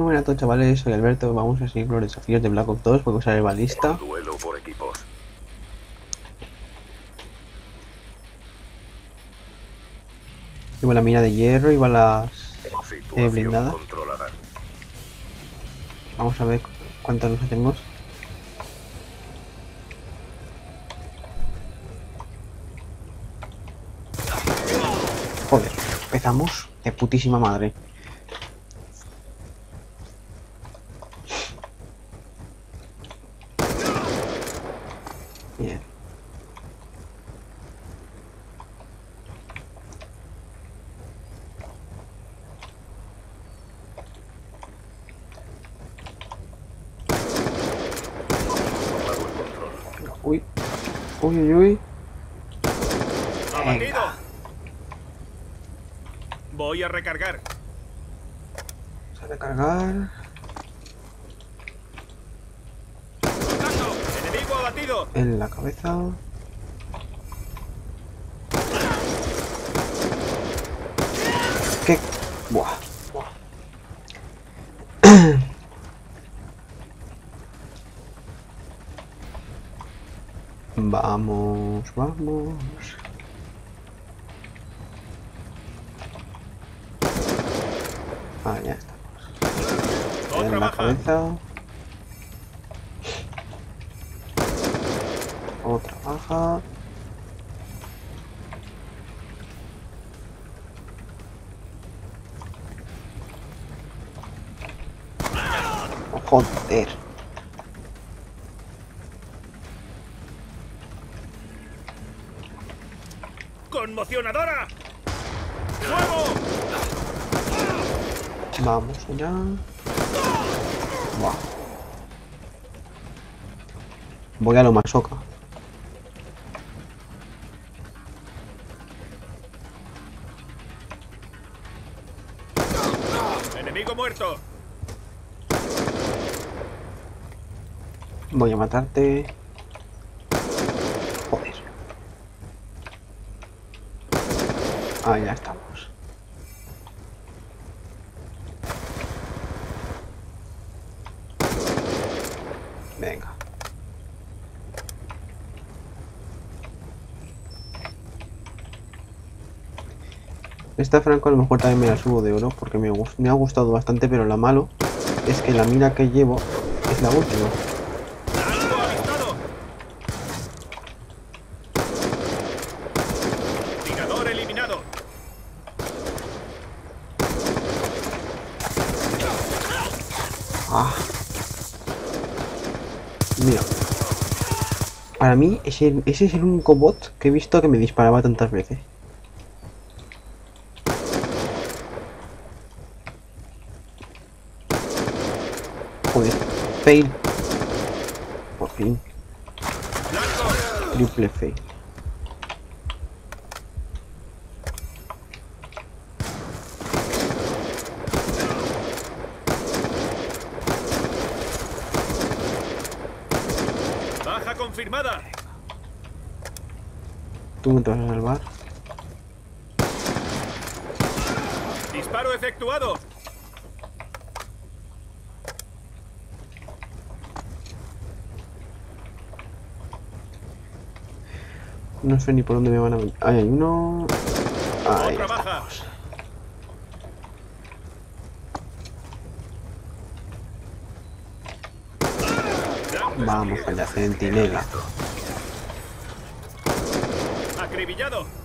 no buenas a chavales, soy Alberto, vamos a seguir con los desafíos de Black Ops 2, voy a usar el balista. Duelo por equipos. Llevo la mina de hierro, llevo las... Situación blindada. controlada. Vamos a ver cu- cuántas nos hacemos. Joder, empezamos de putísima madre. Uy. Uy, uy, uy. ¡Abatido! Voy a recargar. Vamos a recargar. ¡Contacto! ¡Enemigo abatido! En la cabeza. ¿Qué? Buah. Vamos, vamos. Ah, ya estamos. Otra En la baja. cabeza. Otra baja. Joder. ¡Conmocionadora! ¡Fuego! Vamos allá. Buah. Voy a lo masoca. ¡Enemigo muerto! Voy a matarte. Joder. Ah, ya estamos. Venga. Esta Franco a lo mejor también me la subo de oro porque me, ha gustado bastante, pero lo malo es que la mina que llevo es la última. Ah. Mira. Para mí, ese, ese es el único bot que he visto que me disparaba tantas veces. Joder. Fail. Por fin. Triple fail. Baja confirmada. Tú te vas a salvar. Disparo efectuado. No sé ni por dónde me van a venir. Ahí hay uno. Otra baja. Vamos allá, centinela. Acribillado.